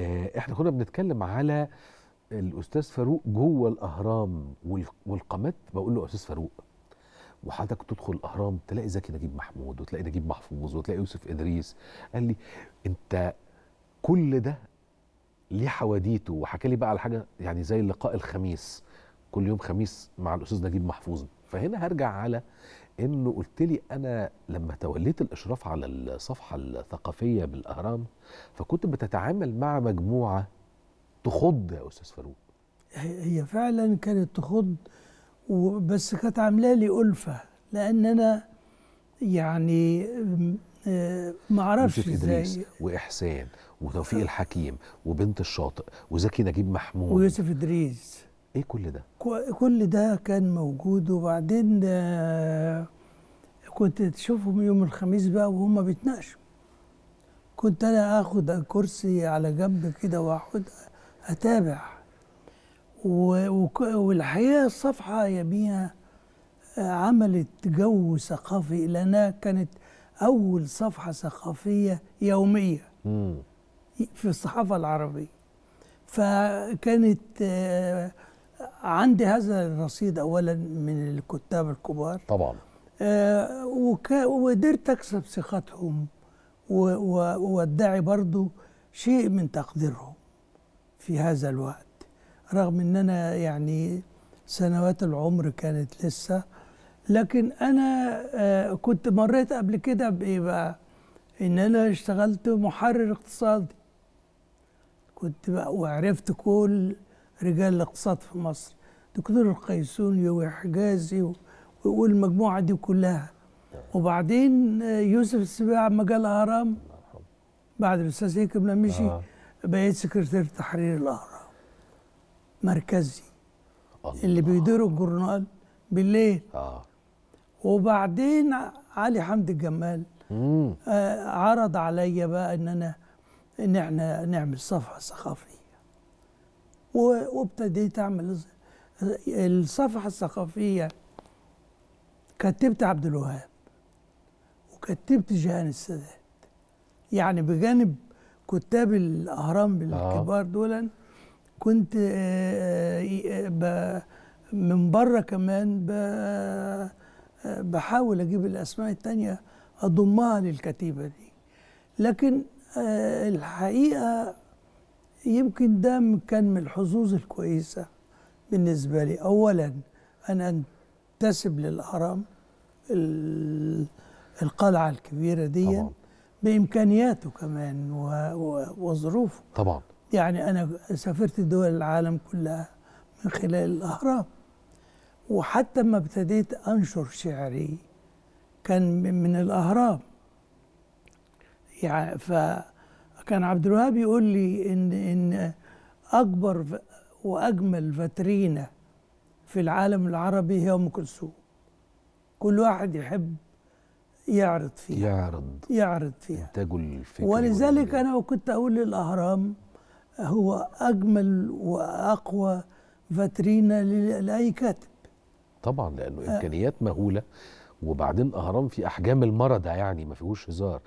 آه، إحنا كنا بنتكلم على الأستاذ فاروق جوه الأهرام وال- والقامات. بقول له أستاذ فاروق وحضرتك تدخل الأهرام تلاقي زكي نجيب محمود وتلاقي نجيب محفوظ وتلاقي يوسف إدريس. قال لي أنت كل ده ليه حواديته؟ وحكى لي بقى على حاجة يعني زي اللقاء الخميس. كل يوم خميس مع الأستاذ نجيب محفوظ. فهنا هرجع على إنه قلت لي أنا لما توليت الإشراف على الصفحة الثقافية بالأهرام فكنت بتتعامل مع مجموعة تخض يا أستاذ فاروق. هي فعلا كانت تخض بس كانت عامله لي ألفة لأن أنا يعني آه، ما ادريس إزاي. وإحسان وتوفيق الحكيم وبنت الشاطئ وزكي نجيب محمود. ويوسف إدريس. إيه كل ده؟ كل ده كان موجود وبعدين آه، كنت تشوفهم يوم الخميس بقى وهم بيتناقشوا. كنت أنا آخد كرسي على جنب كده وأقعد أتابع. والحقيقة الصفحة يميها آه، عملت جو ثقافي لأنها كانت أول صفحة ثقافية يومية في الصحافة العربية. فكانت آه، عندي هذا الرصيد أولا من الكتاب الكبار. طبعا. آه، وقدرت أكسب ثقتهم وأدعي برضو شيء من تقديرهم في هذا الوقت. رغم إن أنا يعني سنوات العمر كانت لسه لكن أنا آه، كنت مريت قبل كده بايه بقى إن أنا اشتغلت محرر اقتصادي. كنت بقى وعرفت كل رجال الاقتصاد في مصر. دكتور القيسوني وحجازي والمجموعة دي كلها. وبعدين آه، يوسف السباع لما جه الاهرام بعد الأستاذ هيكل ما مشي آه. بقيت سكرتير تحرير الأهرام. مركزي. اللي بيديروا الجورنال بالليل. آه. وبعدين علي حمد الجمال. آه، عرض عليا بقى إن أنا إن إحنا نعمل صفحة ثقافية. وابتديت أعمل الصفحة الثقافية. كتبت عبد الوهاب وكتبت جهان السادات. يعني بجانب كتاب الأهرام الكبار دول كنت آه، آه، من بره كمان بحاول أجيب الأسماء التانية أضمها للكتيبة دي. لكن آه، الحقيقة يمكن ده كان من الحظوظ الكويسة بالنسبة لي. اولا أنا أنتسب للاهرام ال- القلعة الكبيرة دي طبعا بإمكانياته كمان وظروفه. طبعا يعني أنا سافرت دول العالم كلها من خلال الأهرام. وحتى ما ابتديت أنشر شعري كان من- الأهرام. يعني فكان عبد الوهاب يقول لي إن أكبر ف- وأجمل فاترينا في العالم العربي هي أم كلثوم. كل واحد يحب يعرض فيها. يعرض. يعرض فيها. انتاجه الفكري ولذلك أنا كنت أقول للأهرام هو أجمل وأقوى فاترينا لأي كاتب. طبعا لأنه إمكانيات مهولة وبعدين اهرام في أحجام المردة يعني ما فيهوش هزار.